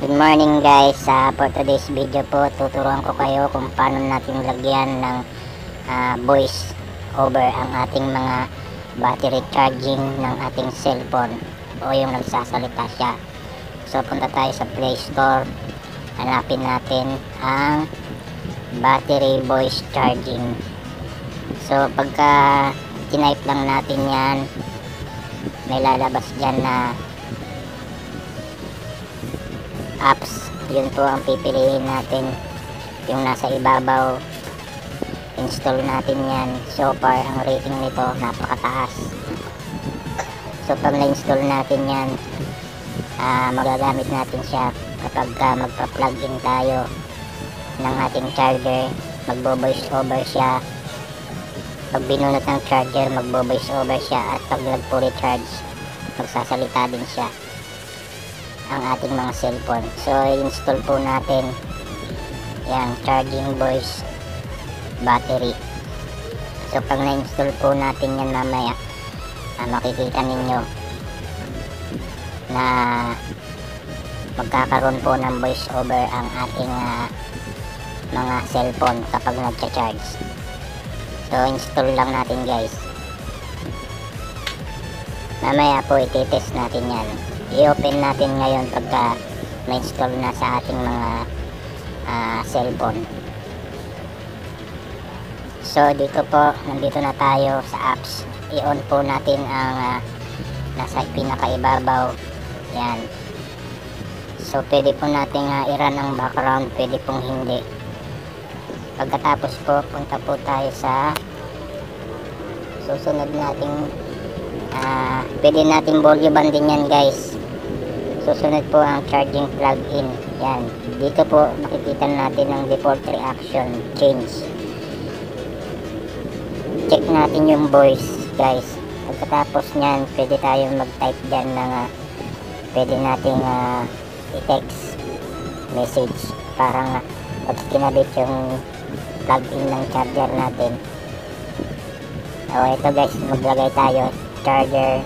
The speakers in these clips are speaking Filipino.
Good morning guys, sa for today's video po tuturuan ko kayo kung paano natin lagyan ng ah, voice over ang ating mga battery charging ng ating cellphone o yung nagsasalita siya. So punta tayo sa Play Store, hanapin natin ang battery voice charging. So pagka tinype lang natin yan, may lalabas dyan na apps. Yun po ang pipiliin natin. Yung nasa ibabaw install natin yan. So far ang rating nito napakataas. So pag na-install natin yan ah, magagamit natin siya. Kapag ka magpa-plug in tayo ng ating charger magbo voice over siya. Pag binunot ng charger magbo voice over siya. At pag nag-fully charge magsasalita din siya ang ating mga cellphone. So, install po natin yung charging voice battery. So, pag na-install po natin yan mamaya, ah, makikita ninyo na magkakaroon po ng voice over ang ating ah, mga cellphone kapag nagcha-charge. So, install lang natin guys. Mamaya po ititest natin yan i-open natin ngayon pagka na-install na sa ating mga ah, cellphone. So dito po nandito na tayo sa apps. I-on po natin ang ah, nasa pinakaibabaw. Yan. So pwede po natin uh, i-run ang background pwede pong hindi. Pagkatapos po punta po tayo sa susunod nating ah pwede natin volume din yan guys susunod po ang charging plug-in. Yan. Dito po makikita natin ang default reaction change. Check natin yung voice guys. Pagkatapos nyan pwede tayo mag type dyan ng uh, pwede nating uh, i-text message para nga pag kinabit yung plug-in ng charger natin. O ito guys. Maglagay tayo. Charger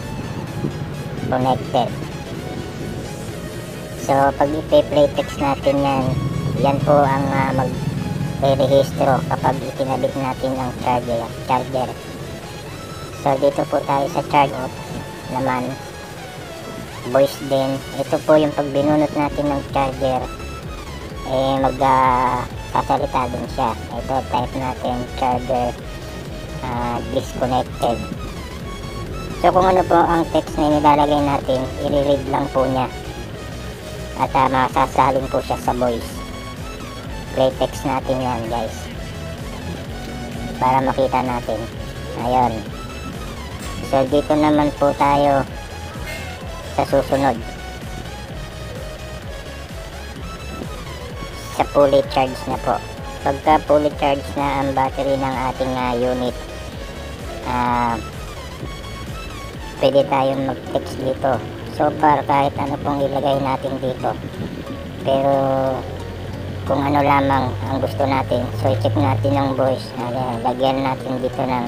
connected So, pag i-play text natin yan, yan po ang uh, mag-rehistro kapag itinabit natin ang charger, charger. So, dito po tayo sa charge off naman. Voice din. Ito po yung pag binunot natin ng charger, eh mag uh, sasalita din siya. Ito, type natin charger uh, disconnected. So, kung ano po ang text na inilalagay natin, i-read lang po niya at uh, masasalin po siya sa play text natin yan guys. Para makita natin. Ayun. So dito naman po tayo sa susunod. Sa fully charge na po. Pagka fully charge na ang battery ng ating uh, unit uh, pwede tayong mag text dito so far kahit ano pong ilagay natin dito. Pero kung ano lamang ang gusto natin so i-check natin ang voice. Uh, lagyan natin dito ng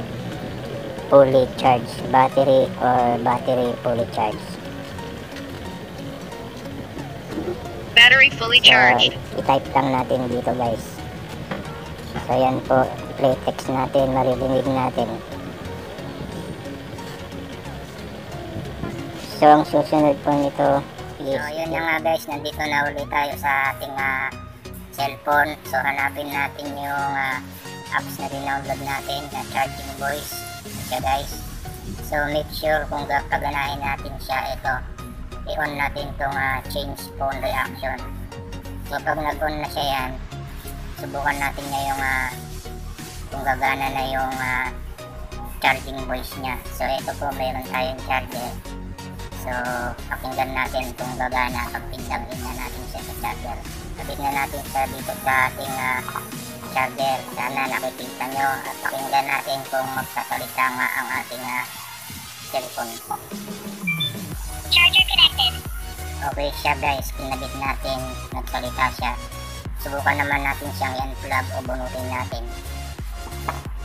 fully charged battery or battery fully charged. Battery fully so charged. i-type lang natin dito guys. So yan po play text natin maririnig natin So, ang susunod po nito is... So, yun na nga guys, nandito na ulit tayo sa ating uh, cellphone. So, hanapin natin yung uh, apps na dinownload natin na charging voice. Okay guys. So, make sure kung gaganahin natin siya, ito, i-on natin itong uh, change phone reaction. So, pag nag-on na siya yan, subukan natin na yung uh, kung gagana na yung uh, charging voice niya. So, ito po, mayroon tayong charger. So, pakinggan natin kung gagana pag pindagin na natin siya sa charger. Na natin siya dito sa ating uh, charger. Sana nakikita nyo at pakinggan natin kung magsasalita nga ang ating uh, cellphone. Charger connected. Okay siya guys, kinabit natin, nagsalita siya. Subukan naman natin siyang unplug o bunutin natin.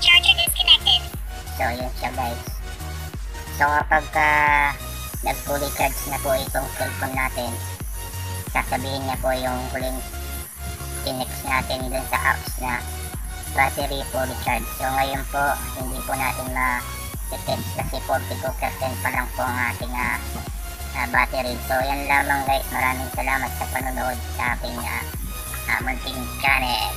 Charger disconnected. So, yun siya guys. So, kapag uh, nag fully charge na po itong cellphone natin, sasabihin niya po yung huling tinex natin dun sa apps na battery fully charged. So ngayon po, hindi po natin ma-test kasi 42% pa lang po ang ating ah, ah, battery. So yan lamang guys, maraming salamat sa panonood sa aking uh, munting channel.